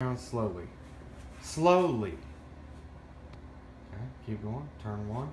Down slowly. Slowly. Okay, keep going. Turn one.